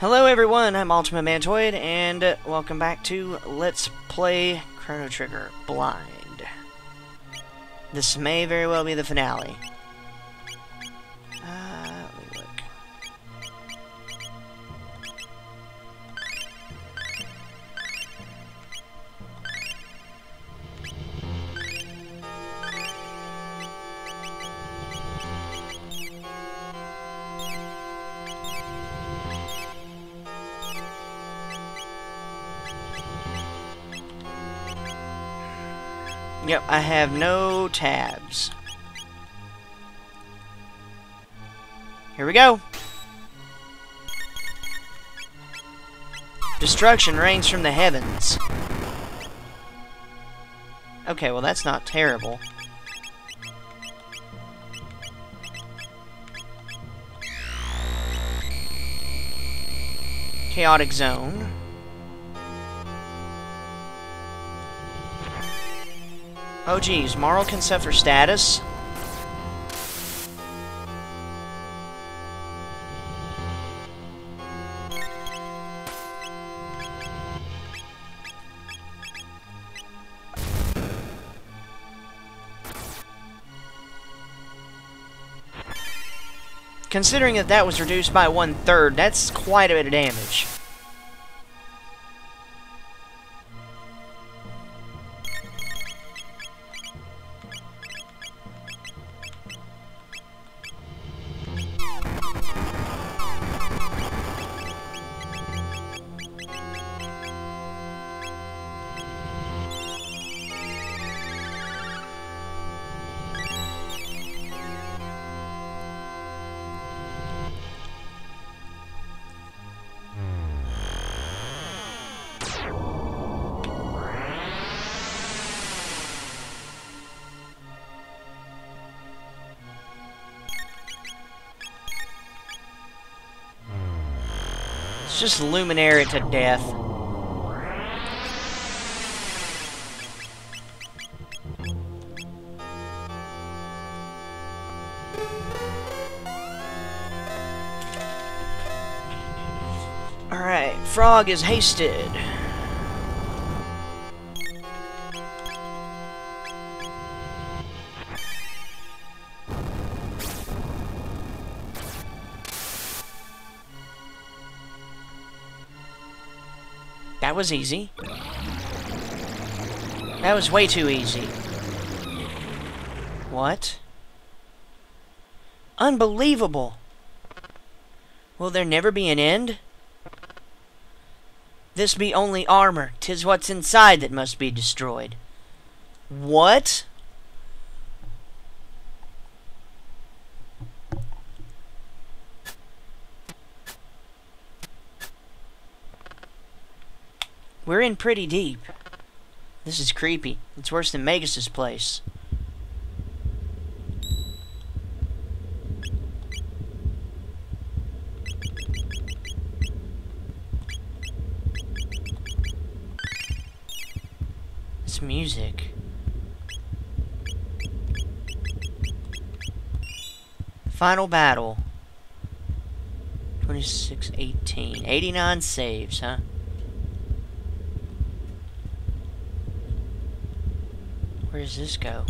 Hello everyone, I'm Altima Mantoid, and welcome back to Let's Play Chrono Trigger Blind. This may very well be the finale. Yep, I have no tabs. Here we go. Destruction rains from the heavens. Okay, well that's not terrible. Chaotic Zone. Oh geez, Marle can set for status? Considering that that was reduced by one-third, that's quite a bit of damage. Just Luminaire to death. Alright, Frog is hasted. Was easy. That was way too easy. What? Unbelievable! Will there never be an end? This be only armor. Tis what's inside that must be destroyed. What? We're in pretty deep. This is creepy. It's worse than Magus' place. It's music. Final battle. 26, 18. 89 saves, huh? Does this go?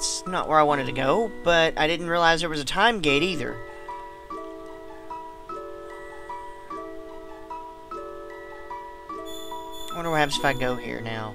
That's not where I wanted to go, but I didn't realize there was a time gate either. I wonder what happens if I go here now.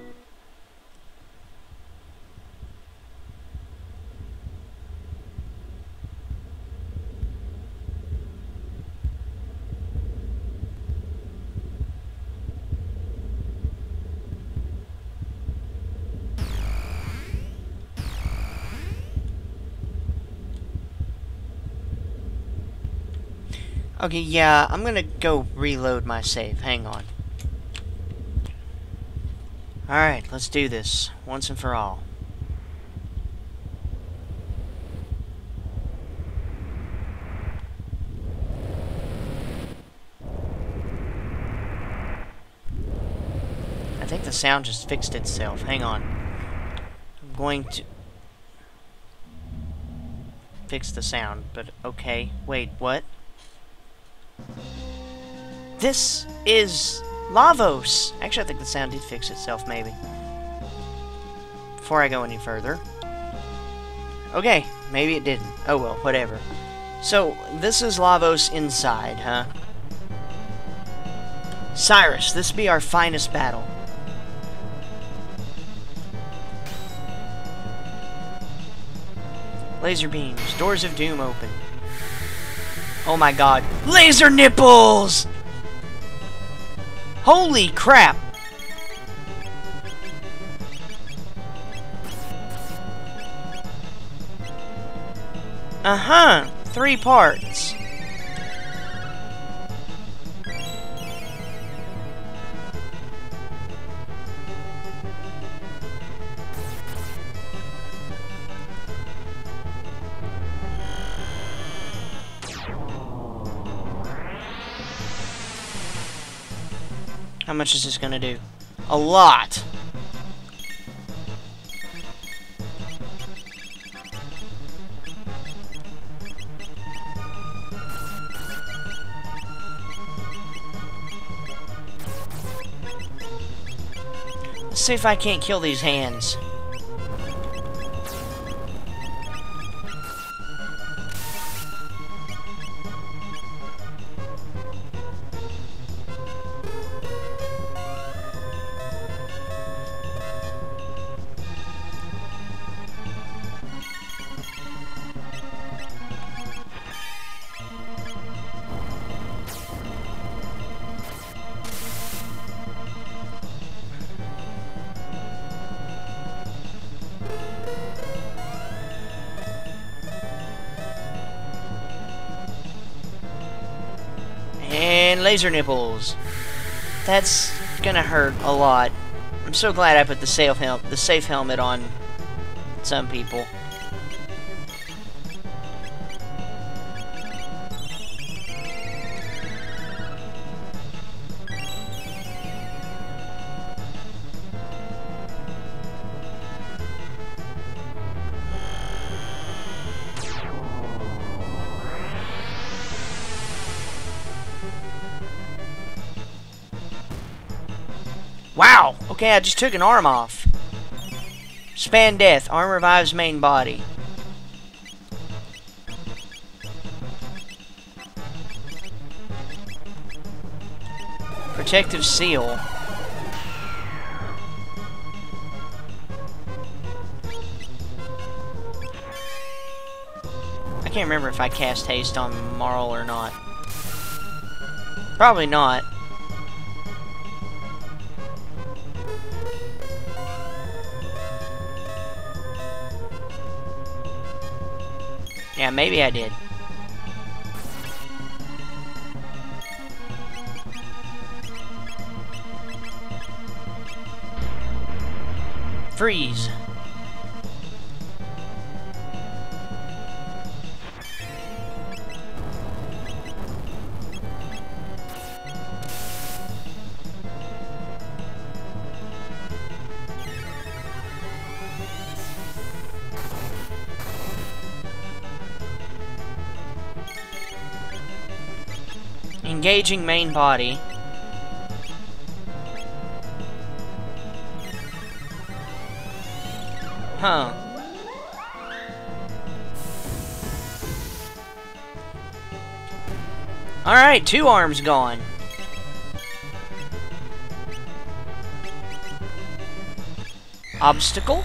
Okay, yeah, I'm gonna go reload my save. Hang on. Alright, let's do this. Once and for all. I think the sound just fixed itself. Hang on. I'm going to fix the sound, but okay. Wait, what? This is Lavos! Actually, I think the sound did fix itself, maybe. Before I go any further. Okay, maybe it didn't. Oh well, whatever. So, this is Lavos inside, huh? Cyrus, this be our finest battle. Laser beams. Doors of doom open. Oh my god. Laser nipples! Holy crap! Uh-huh. Three parts. Much is this gonna do? A lot! Let's see if I can't kill these hands. Laser nipples. That's gonna hurt a lot. I'm so glad I put the safe the safe helmet on some people. Wow! Okay, I just took an arm off. Span death. Arm revives main body. Protective seal. I can't remember if I cast haste on Marle or not. Probably not. Maybe I did. Freeze. Engaging main body. Huh. Alright, two arms gone. Obstacle?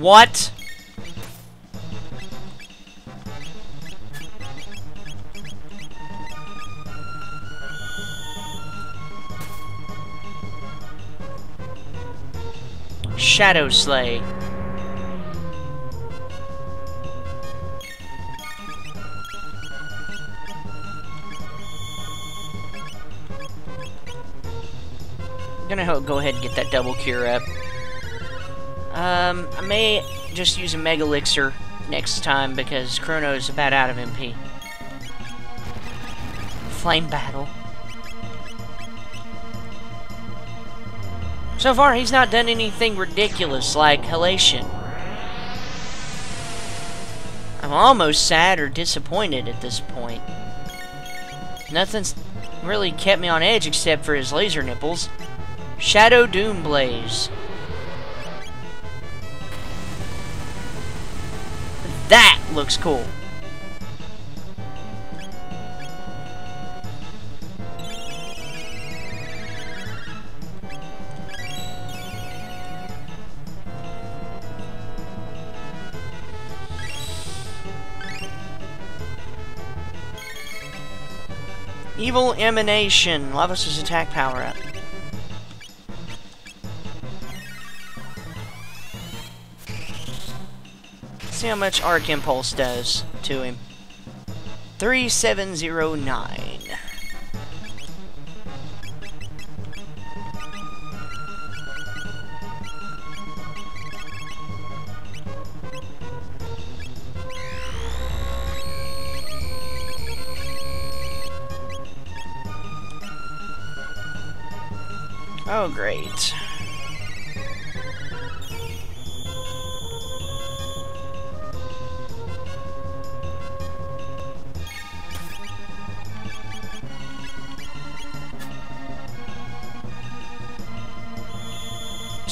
What? Shadow Slay. I'm gonna go ahead and get that double cure up. Um, I may just use a Mega Elixir next time because Chrono is about out of MP. Flame Battle. So far, he's not done anything ridiculous like Halation. I'm almost sad or disappointed at this point. Nothing's really kept me on edge except for his laser nipples. Shadow Doom Blaze. That looks cool. Evil Emanation. Lavos' attack power up. See how much Arc Impulse does to him. 3709.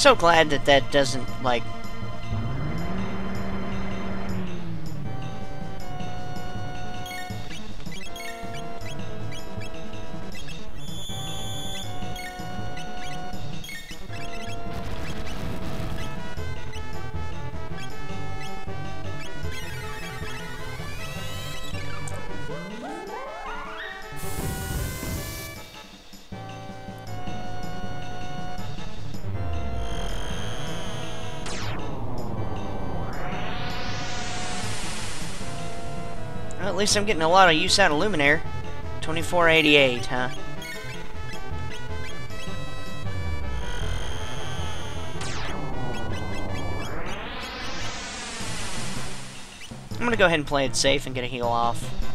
So glad that that doesn't, like, least I'm getting a lot of use out of Luminaire. 2488, huh? I'm gonna go ahead and play it safe and get a heal off.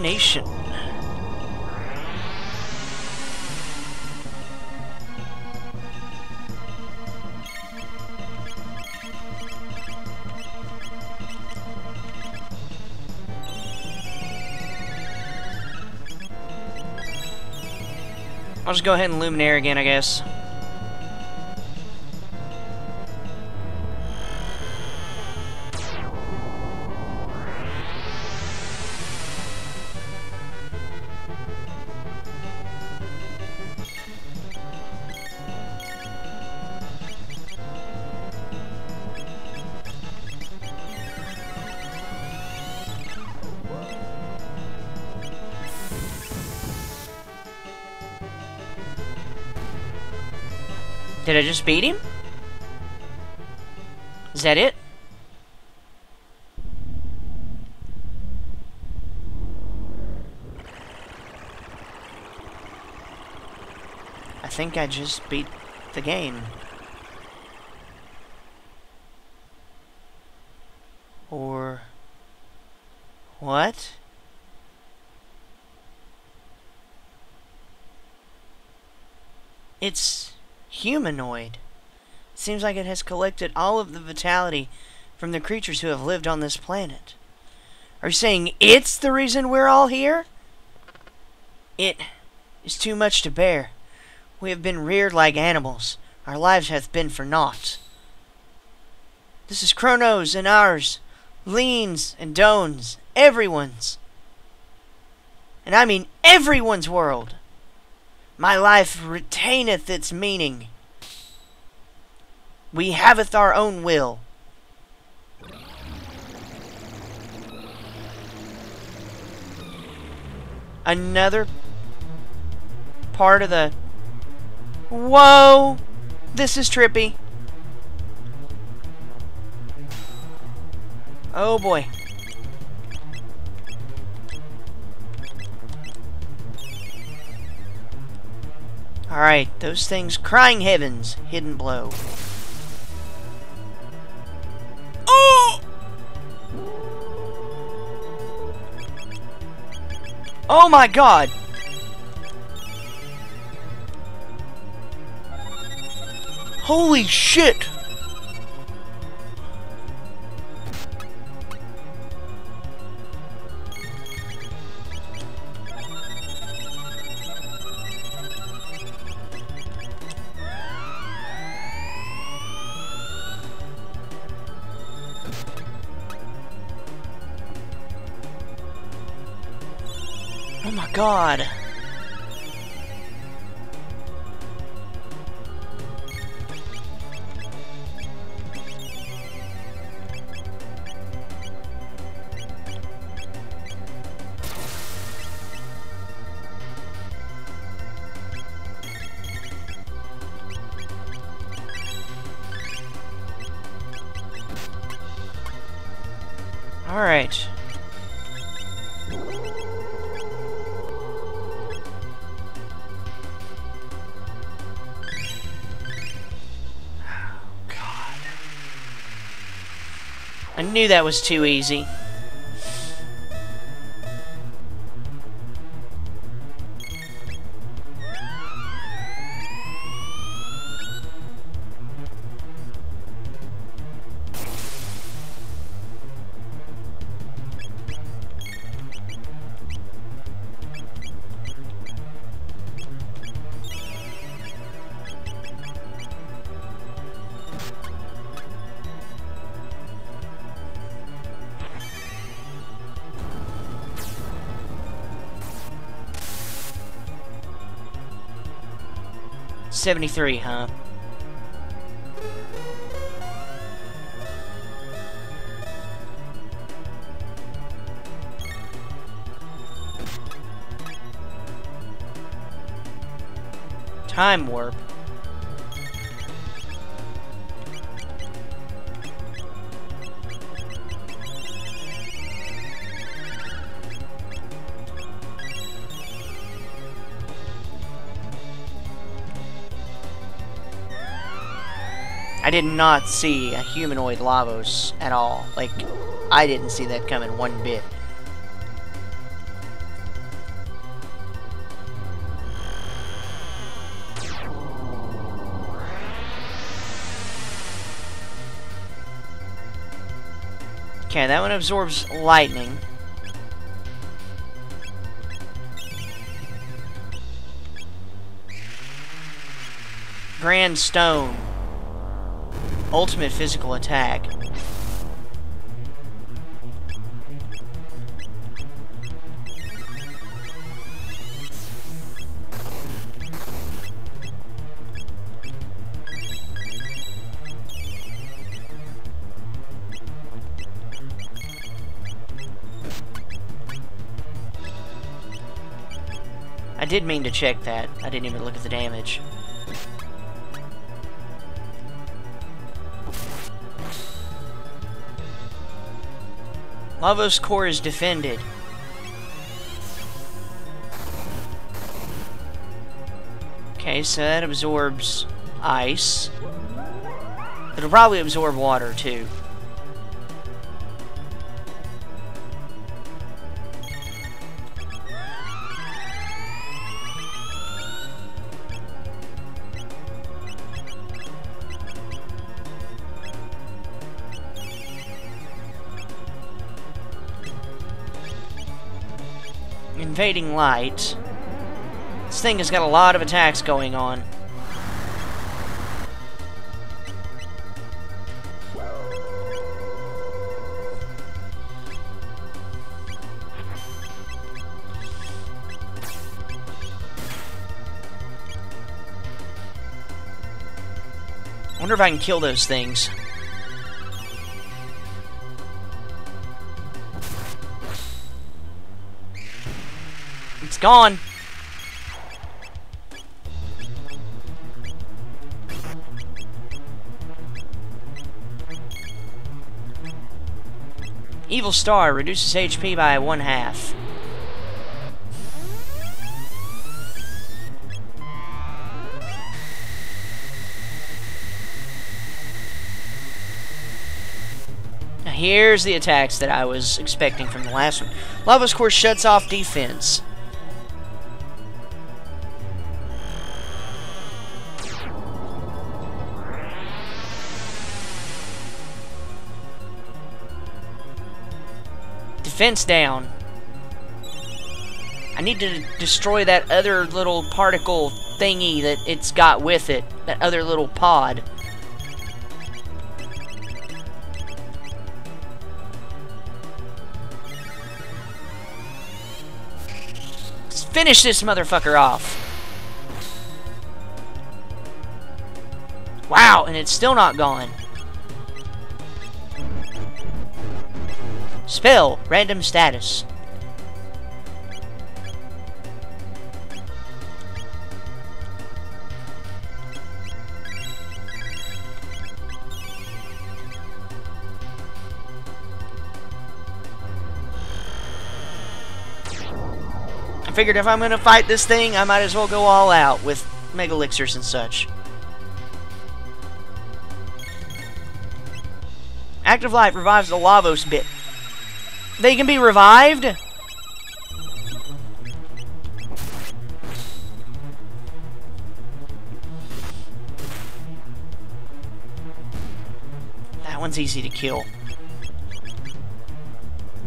Evil Emanation. I'll just go ahead and Luminaire again, I guess. Just beat him? Is that it? I think I just beat the game. Or... What? It's humanoid. Seems like it has collected all of the vitality from the creatures who have lived on this planet. Are you saying it's the reason we're all here? It is too much to bear. We have been reared like animals. Our lives have been for naught. This is Chrono's and ours. Leene's and Doan's. Everyone's. And I mean everyone's world. My life retaineth its meaning. We haveth our own will. Another part of the... Whoa! This is trippy. Oh boy. Alright, those things crying heavens, hidden blow. Oh! Oh my god! Holy shit! God. Knew that was too easy. Seventy-three, huh? Time warp. I did not see a humanoid Lavos at all. Like, I didn't see that coming one bit. Okay, that one absorbs lightning. Grand Stone. Ultimate physical attack. I did mean to check that. I didn't even look at the damage. Lavos core is defended. Okay, so that absorbs ice. It'll probably absorb water, too. fading light. This thing has got a lot of attacks going on. I wonder if I can kill those things. Gone. Evil Star reduces HP by one half. Now here's the attacks that I was expecting from the last one. Lavos Core's shuts off defense. Defense down. I need to destroy that other little particle thingy that it's got with it. That other little pod. Let's finish this motherfucker off. Wow, and it's still not gone. Spell, random status. I figured if I'm going to fight this thing, I might as well go all out with Mega Elixirs and such. Active Life revives the Lavos bit. They can be revived? That one's easy to kill.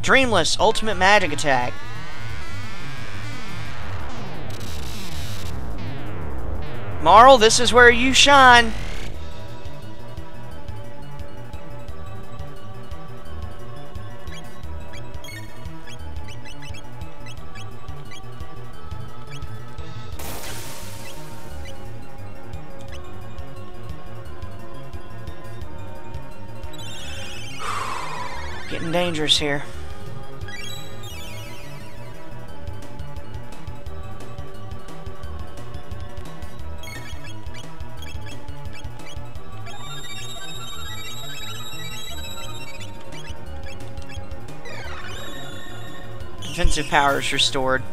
Dreamless, ultimate magic attack. Marle, this is where you shine. Dangerous here. Defensive power is restored.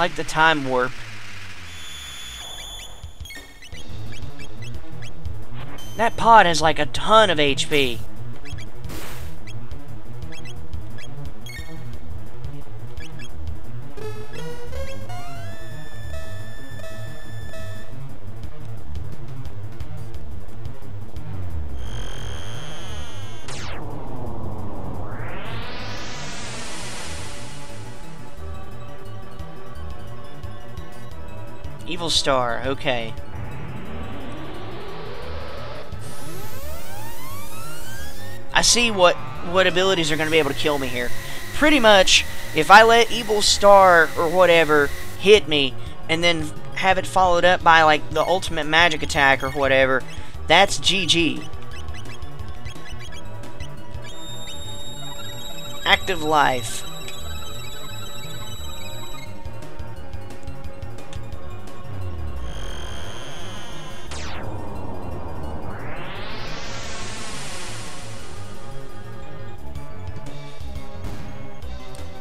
Like the time warp. That pod has like a ton of HP. Evil Star, okay. I see what what abilities are going to be able to kill me here. Pretty much, if I let Evil Star or whatever hit me, and then have it followed up by like the ultimate magic attack or whatever, that's GG. Active life.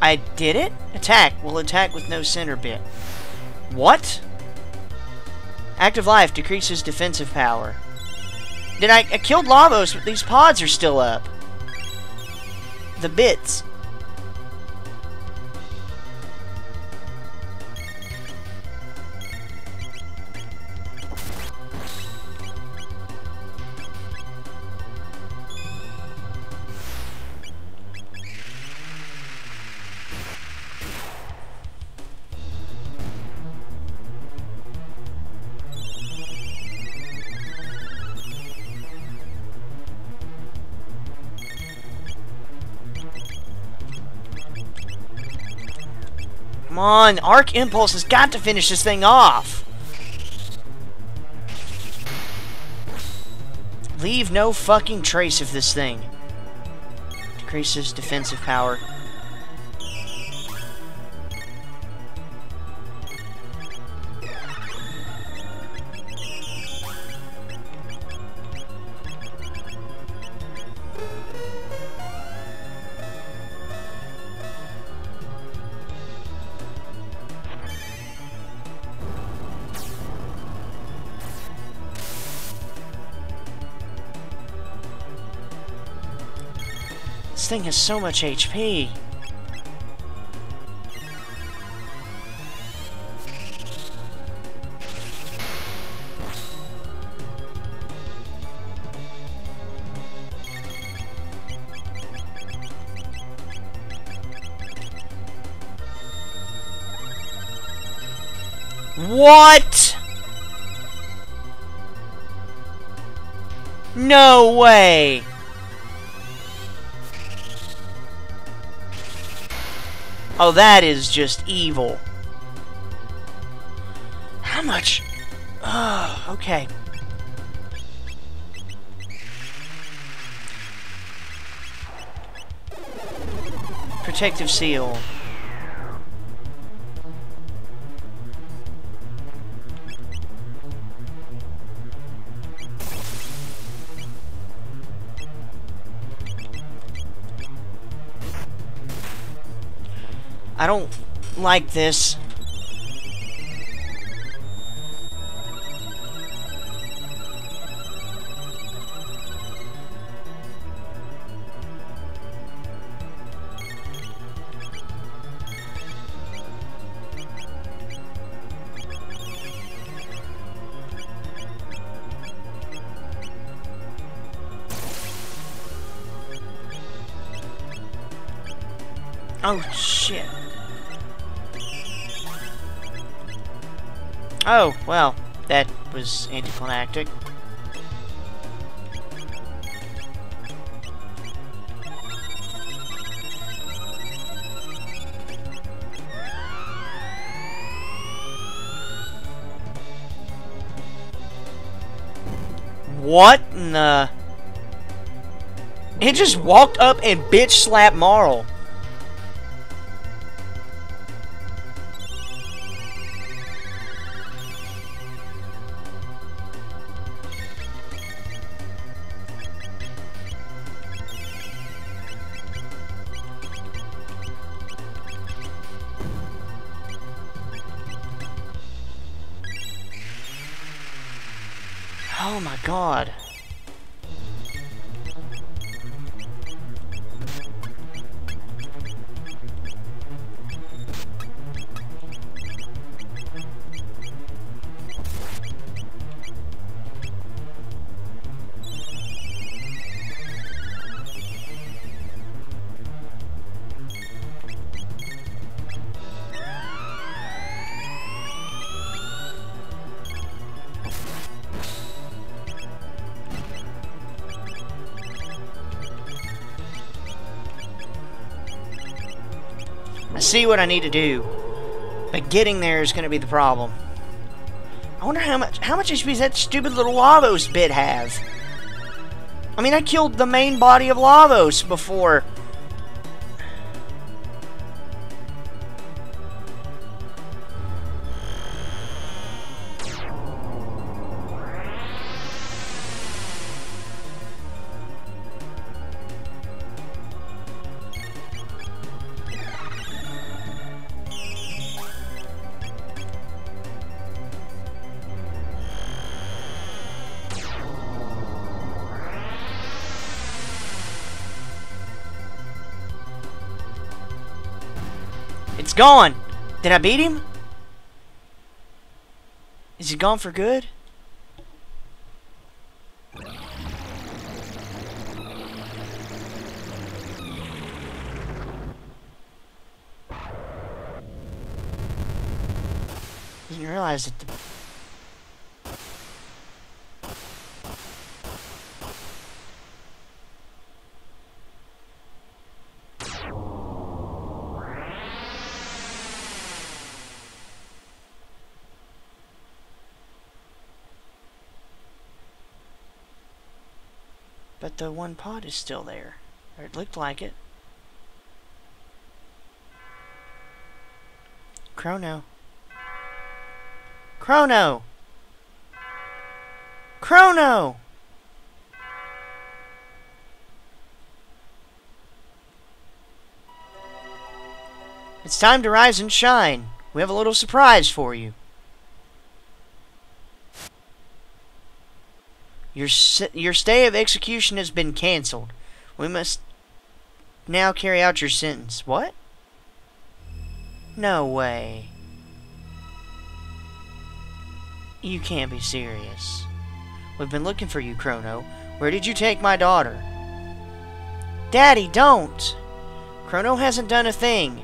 I did it? Attack. Will attack with no center bit. What? Active life decreases defensive power. Did I... I killed Lavos, but these pods are still up. The bits. Come on, Arc Impulse has got to finish this thing off. Leave no fucking trace of this thing. Decreases defensive power. Thing has so much HP. What? No way! Oh, that is just evil. How much? Oh, okay. Protective seal. I don't like this. Oh, Oh, well, that was anticlimactic. What in the... It just walked up and bitch slapped Marle. See what I need to do, but getting there is going to be the problem. I wonder how much how much HP does that stupid little Lavos bit have? I mean, I killed the main body of Lavos before. Gone. Did I beat him? Is he gone for good? Didn't realize that the the one pod is still there. Or it looked like it. Chrono. Chrono! Chrono! It's time to rise and shine. We have a little surprise for you. Your, your stay of execution has been cancelled. We must now carry out your sentence. What? No way. You can't be serious. We've been looking for you, Chrono. Where did you take my daughter? Daddy, don't! Chrono hasn't done a thing.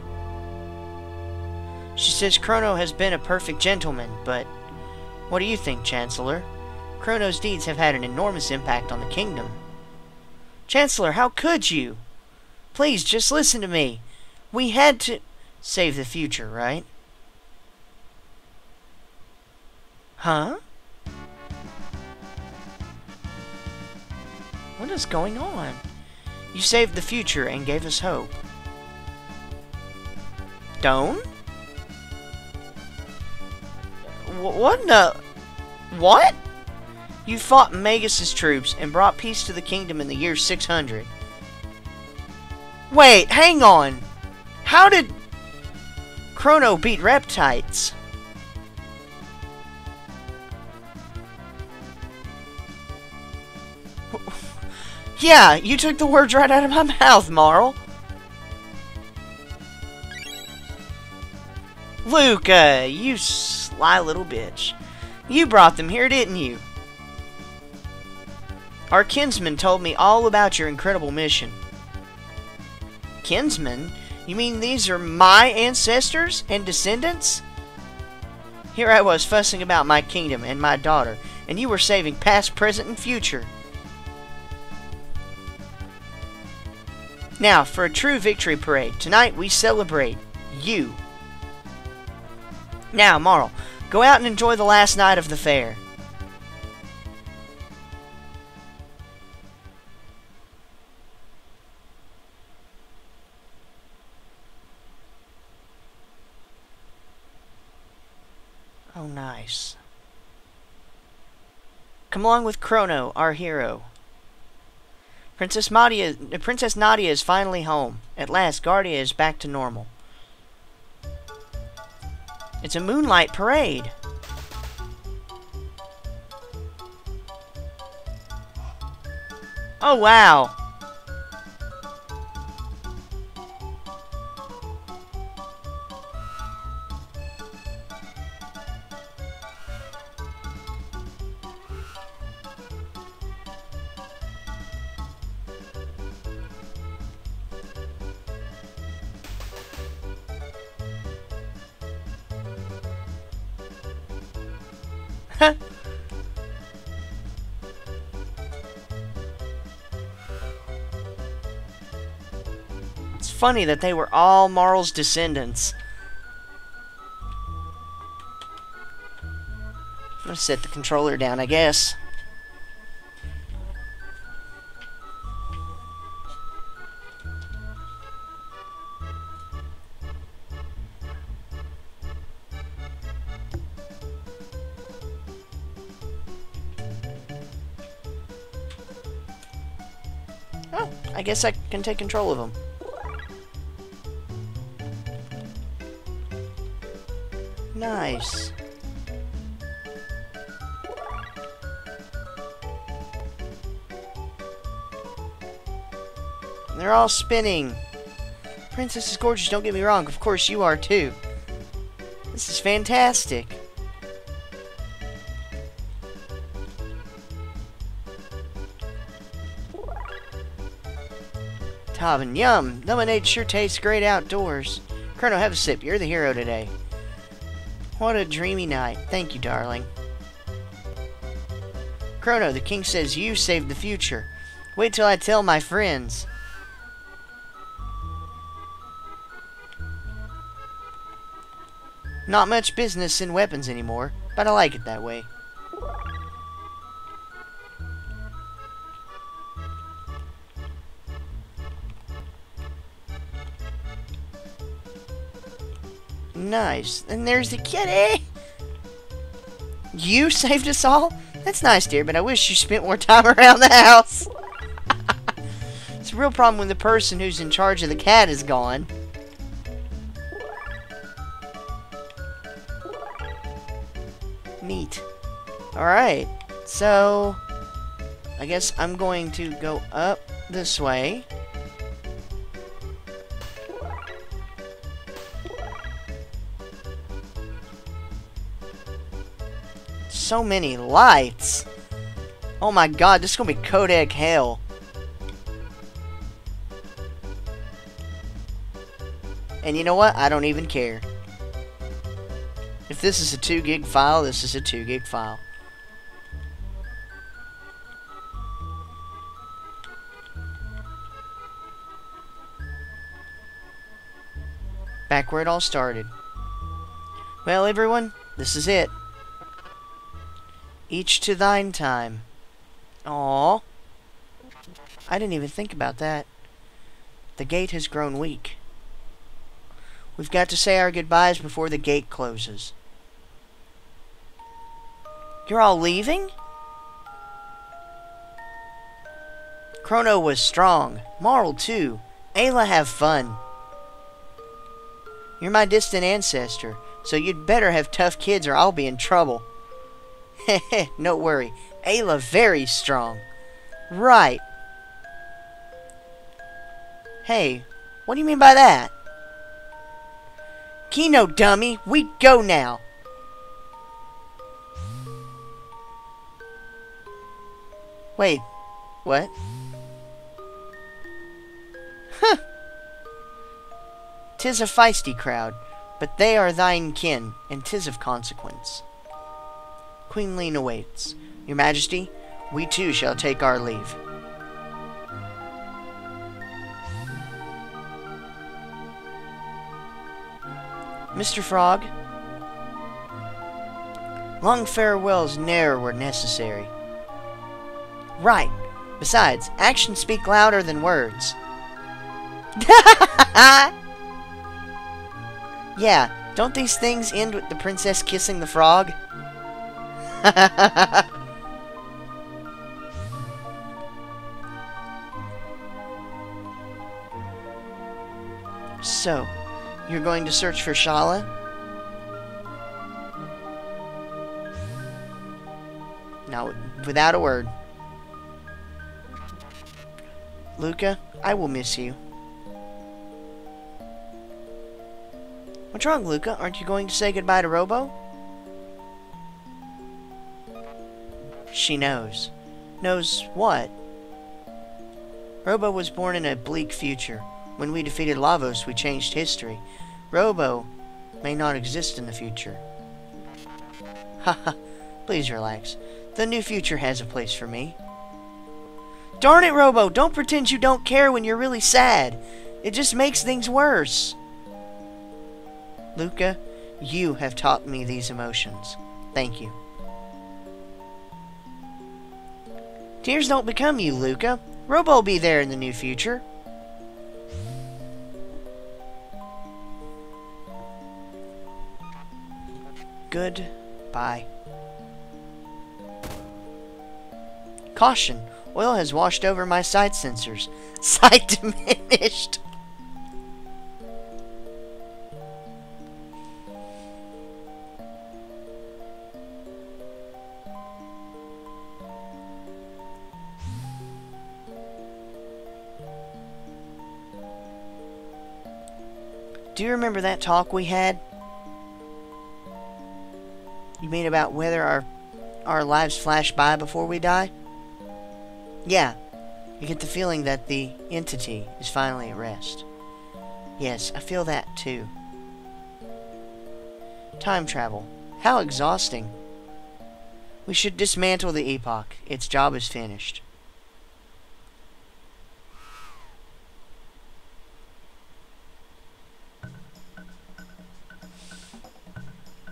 She says Chrono has been a perfect gentleman, but what do you think, Chancellor? Chrono's deeds have had an enormous impact on the kingdom. Chancellor, how could you? Please, just listen to me. We had to save the future, right? Huh? What is going on? You saved the future and gave us hope. Don't? what the... What? You fought Magus' troops and brought peace to the kingdom in the year 600. Wait, hang on. How did Chrono beat Reptites? Yeah, you took the words right out of my mouth, Marle. Lucca, you sly little bitch. You brought them here, didn't you? Our kinsman told me all about your incredible mission. Kinsman? You mean these are my ancestors and descendants? Here I was fussing about my kingdom and my daughter, and you were saving past, present, and future. Now, for a true victory parade, tonight we celebrate you. Now, Marle, go out and enjoy the last night of the fair. Oh, nice. Come along with Chrono, our hero. Princess Nadia, uh, Princess Nadia is finally home. At last, Guardia is back to normal. It's a moonlight parade. Oh, wow. Funny that they were all Marle's descendants. I'm gonna set the controller down, I guess. Oh, I guess I can take control of them. Nice. They're all spinning. Princess is gorgeous, don't get me wrong. Of course you are too. This is fantastic. Tavin, yum! Lemonade sure tastes great outdoors. Colonel, have a sip. You're the hero today. What a dreamy night. Thank you, darling. Chrono, the king says you saved the future. Wait till I tell my friends. Not much business in weapons anymore, but I like it that way. Nice. And there's the kitty! You saved us all? That's nice, dear, but I wish you spent more time around the house. it's a real problem when the person who's in charge of the cat is gone. Neat. Alright, so... I guess I'm going to go up this way. So many lights. Oh my god, this is gonna be codec hell. And you know what? I don't even care. If this is a 2 gig file, this is a 2 gig file. Back where it all started. Well, everyone, this is it. Each to thine time. Aww. I didn't even think about that. The gate has grown weak. We've got to say our goodbyes before the gate closes. You're all leaving? Chrono was strong. Marle, too. Ayla, have fun. You're my distant ancestor, so you'd better have tough kids or I'll be in trouble. No worry. Ayla very strong. Right. Hey, what do you mean by that? Kino, dummy, we go now. Wait, what? Huh. Tis a feisty crowd, but they are thine kin, and tis of consequence. Queen Leene awaits. Your Majesty, we too shall take our leave. Mr. Frog, long farewells ne'er were necessary. Right. Besides, actions speak louder than words. yeah, don't these things end with the princess kissing the frog? so, you're going to search for Schala? Now, without a word. Lucca, I will miss you. What's wrong, Lucca? Aren't you going to say goodbye to Robo? She knows. Knows what? Robo was born in a bleak future. When we defeated Lavos, we changed history. Robo may not exist in the future. Haha, please relax. The new future has a place for me. Darn it, Robo! Don't pretend you don't care when you're really sad. It just makes things worse. Lucca, you have taught me these emotions. Thank you. Tears don't become you, Lucca. Robo'll be there in the new future. Goodbye. Caution! Oil has washed over my sight sensors. Sight diminished! Do you remember that talk we had? You mean about whether our our lives flash by before we die? Yeah. You get the feeling that the entity is finally at rest. Yes, I feel that too. Time travel. How exhausting. We should dismantle the epoch. Its job is finished.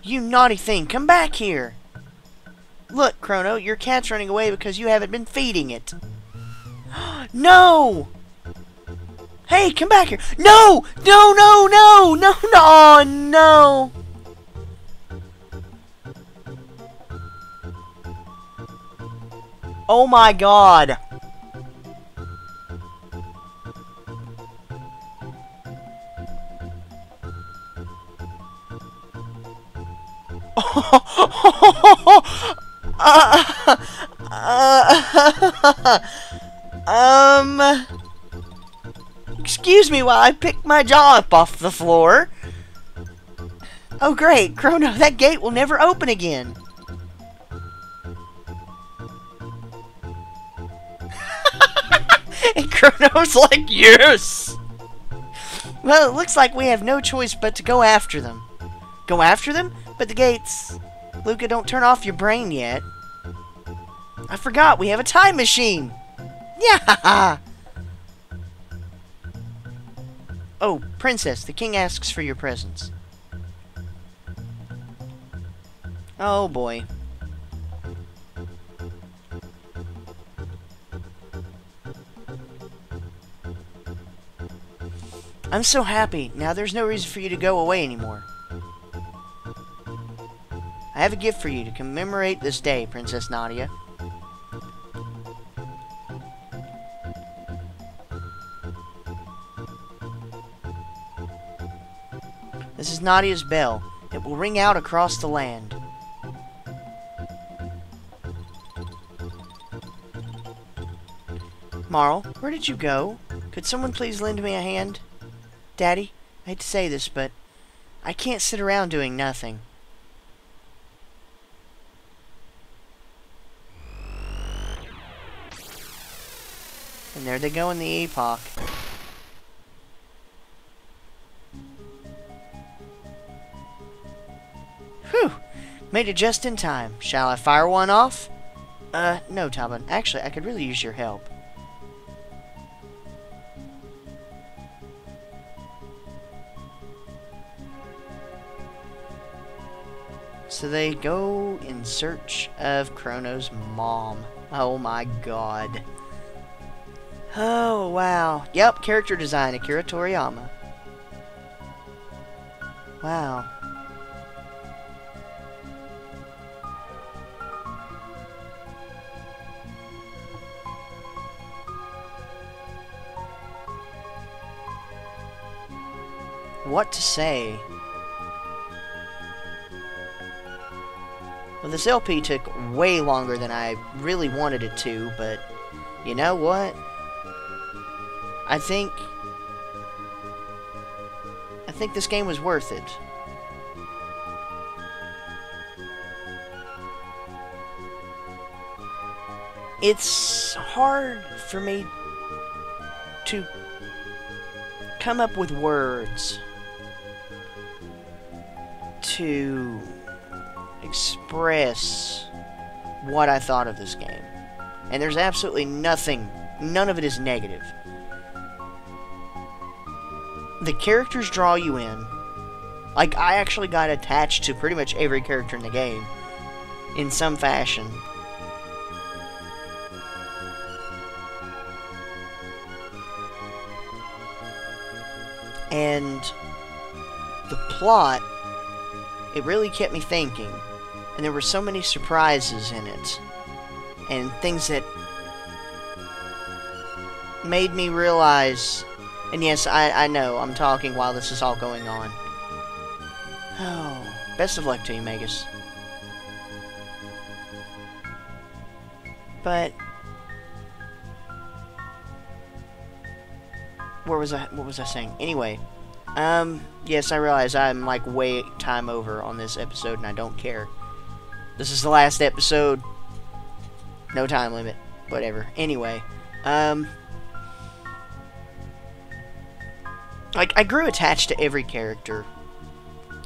You naughty thing, come back here! Look, Chrono, your cat's running away because you haven't been feeding it. no! Hey, come back here. No! No, no, no! No, no! Oh, no! Oh my god! um... Excuse me while I pick my jaw up off the floor. Oh great, Chrono, that gate will never open again. and Chrono's like, yes! Well, it looks like we have no choice but to go after them. Go after them? But the gates... Lucca, don't turn off your brain yet. I forgot, we have a time machine! Yeah! Oh, princess, the king asks for your presence. Oh boy. I'm so happy. Now there's no reason for you to go away anymore. I have a gift for you to commemorate this day, Princess Nadia. This is Nadia's bell. It will ring out across the land. Marle, where did you go? Could someone please lend me a hand? Daddy, I hate to say this, but I can't sit around doing nothing. And there they go in the epoch. Whew! Made it just in time. Shall I fire one off? Uh, no, Talbot. Actually, I could really use your help. So they go in search of Chrono's mom. Oh my god. Oh, wow. Yep, character design, Akira Toriyama. Wow. What to say? Well, this LP took way longer than I really wanted it to, but you know what? I think... I think this game was worth it. It's hard for me to come up with words to express what I thought of this game. And there's absolutely nothing, none of it is negative. The characters draw you in. Like, I actually got attached to pretty much every character in the game. In some fashion. And the plot it really kept me thinking. And there were so many surprises in it. And things that made me realize. And yes, I, I know, I'm talking while this is all going on. Oh, best of luck to you, Magus. But where was I what was I saying? Anyway, um, yes, I realize I'm like way time over on this episode and I don't care. This is the last episode. No time limit. Whatever. Anyway, um, like, I grew attached to every character.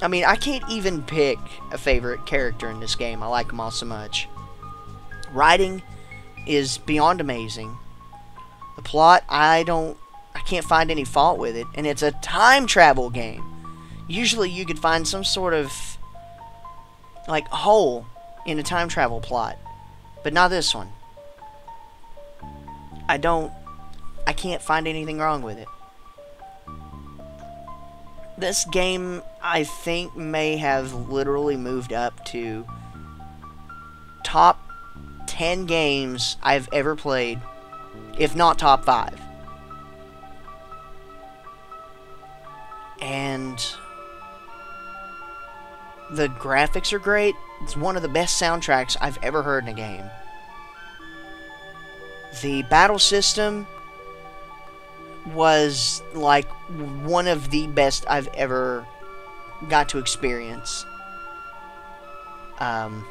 I mean, I can't even pick a favorite character in this game. I like them all so much. Writing is beyond amazing. The plot, I don't I can't find any fault with it. And it's a time travel game. Usually you could find some sort of like hole in a time travel plot. But not this one. I don't I can't find anything wrong with it. This game, I think, may have literally moved up to top 10 games I've ever played, if not top 5. And the graphics are great. It's one of the best soundtracks I've ever heard in a game. The battle system was like one of the best I've ever got to experience. Um,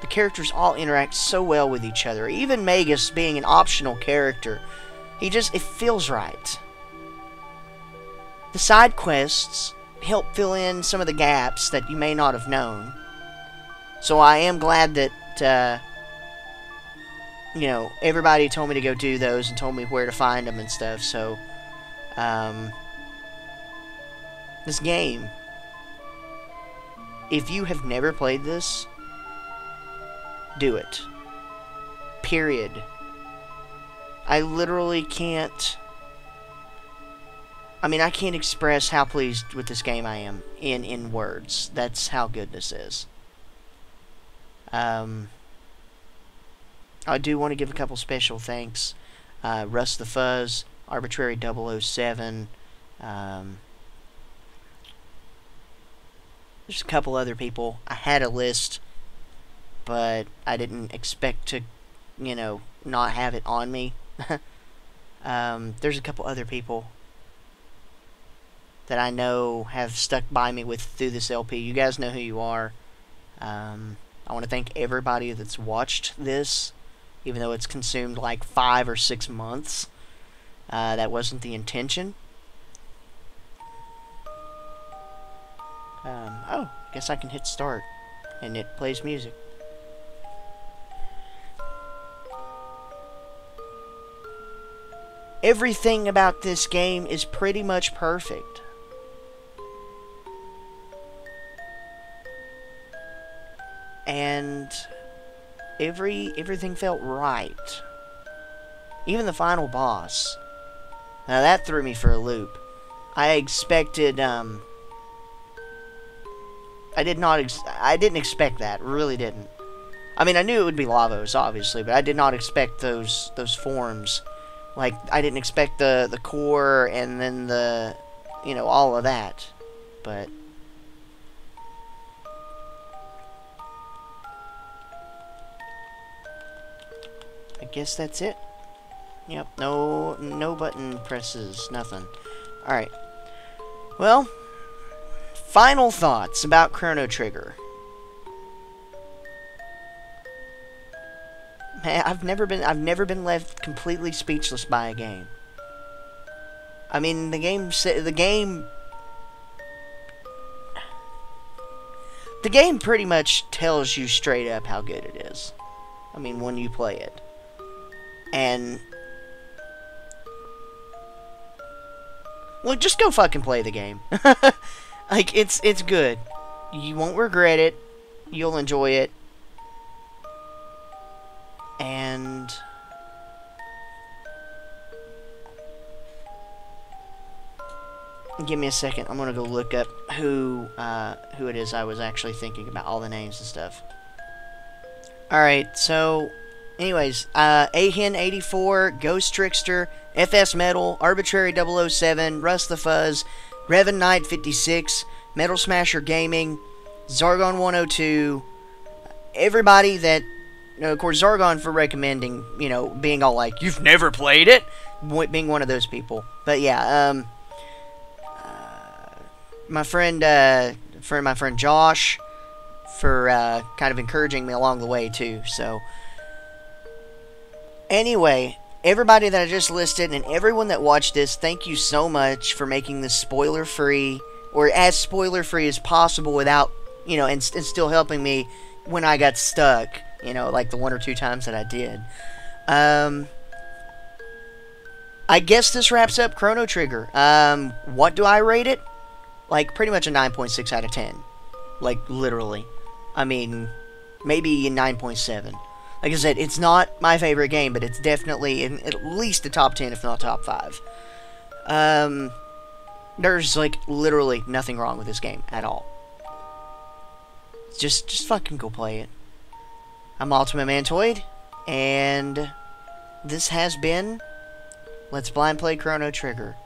the characters all interact so well with each other. Even Magus being an optional character, he just it feels right. The side quests help fill in some of the gaps that you may not have known. So I am glad that uh, you know, everybody told me to go do those and told me where to find them and stuff, so, um, this game, if you have never played this, do it. Period. I literally can't, I mean, I can't express how pleased with this game I am in, in words. That's how good this is. Um... I do want to give a couple special thanks. Uh, Russ the Fuzz, Arbitrary 007, um, there's a couple other people. I had a list, but I didn't expect to, you know, not have it on me. um, there's a couple other people that I know have stuck by me with through this LP. You guys know who you are. Um, I want to thank everybody that's watched this even though it's consumed like five or six months. Uh, that wasn't the intention. Um, oh, guess I can hit start, and it plays music. Everything about this game is pretty much perfect. And every everything felt right. Even the final boss. Now that threw me for a loop. I expected um I did not ex I didn't expect that, really didn't. I mean, I knew it would be Lavos obviously, but I did not expect those those forms. Like I didn't expect the the core and then the you know, all of that. But guess that's it. Yep, no, no button presses, nothing. Alright. Well, final thoughts about Chrono Trigger. Man, I've never been I've never been left completely speechless by a game. I mean, the game the game the game pretty much tells you straight up how good it is. I mean, when you play it and well, just go fucking play the game. like it's it's good. You won't regret it. You'll enjoy it. And give me a second. I'm gonna go look up who uh, who it is I was actually thinking about all the names and stuff. All right, so Anyways, uh, Ahen84, Ghost Trickster, FS Metal, Arbitrary 007, Rust the Fuzz, Revan Knight 56, Metal Smasher Gaming, Zargon 102, everybody that, you know, of course, Zargon for recommending, you know, being all like, you've never played it, being one of those people. But yeah, um, uh, my friend, uh, friend, my friend Josh, for uh, kind of encouraging me along the way too. So, Anyway, everybody that I just listed and everyone that watched this, thank you so much for making this spoiler free or as spoiler free as possible without, you know, and, and still helping me when I got stuck, you know, like the one or two times that I did. Um, I guess this wraps up Chrono Trigger. Um, what do I rate it? Like, pretty much a 9.6 out of 10. Like, literally. I mean, maybe a 9.7. Like I said, it's not my favorite game, but it's definitely in at least a top 10, if not top 5. Um, There's like literally nothing wrong with this game at all. Just just fucking go play it. I'm Altima Mantoid, and this has been Let's Blind Play Chrono Trigger.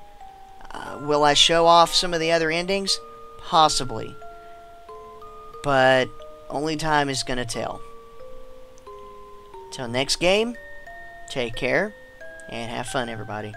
Uh, will I show off some of the other endings? Possibly. But only time is gonna tell. Till next game, take care, and have fun, everybody.